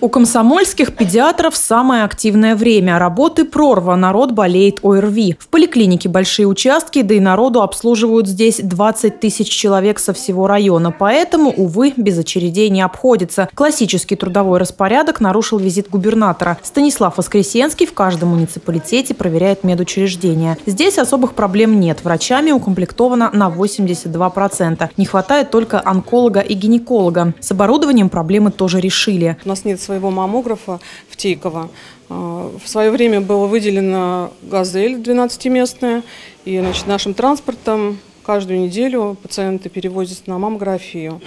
У комсомольских педиатров самое активное время. Работы прорва, народ болеет ОРВИ. В поликлинике большие участки, да и народу обслуживают здесь 20 тысяч человек со всего района. Поэтому, увы, без очередей не обходится. Классический трудовой распорядок нарушил визит губернатора. Станислав Воскресенский в каждом муниципалитете проверяет медучреждения. Здесь особых проблем нет. Врачами укомплектовано на 82%. Не хватает только онколога и гинеколога. С оборудованием проблемы тоже решили. У нас нет своего маммографа в Тейково. А, в свое время было выделено «Газель» 12-местная, и значит, нашим транспортом каждую неделю пациенты перевозят на маммографию.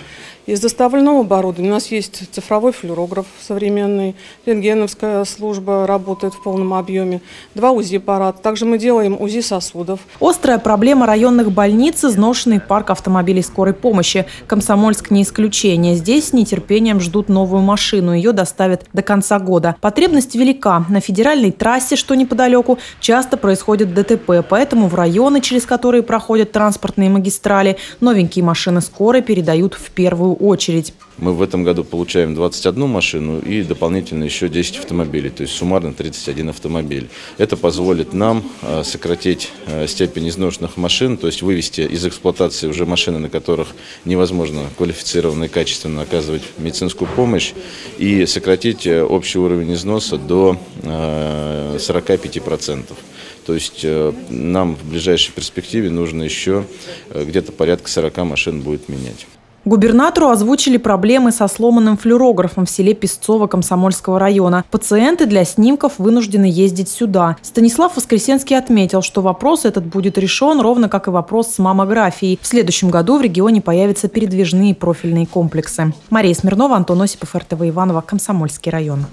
Из доставленного оборудования у нас есть цифровой флюорограф современный, рентгеновская служба работает в полном объеме, два УЗИ-аппарата. Также мы делаем УЗИ сосудов. Острая проблема районных больниц – изношенный парк автомобилей скорой помощи. Комсомольск не исключение. Здесь с нетерпением ждут новую машину. Ее доставят до конца года. Потребность велика. На федеральной трассе, что неподалеку, часто происходит ДТП. Поэтому в районы, через которые проходят транспортные магистрали, новенькие машины скорой передают в первую очередь. Мы в этом году получаем 21 машину и дополнительно еще 10 автомобилей, то есть суммарно 31 автомобиль. Это позволит нам э, сократить э, степень изношенных машин, то есть вывести из эксплуатации уже машины, на которых невозможно квалифицированно и качественно оказывать медицинскую помощь, и сократить э, общий уровень износа до 45%. То есть нам в ближайшей перспективе нужно еще где-то порядка 40 машин будет менять. Губернатору озвучили проблемы со сломанным флюорографом в селе Песцово Комсомольского района. Пациенты для снимков вынуждены ездить сюда. Станислав Воскресенский отметил, что вопрос этот будет решен, ровно как и вопрос с маммографией. В следующем году в регионе появятся передвижные профильные комплексы. Мария Смирнова, Антон Осипов, РТВ Иванова, Комсомольский район.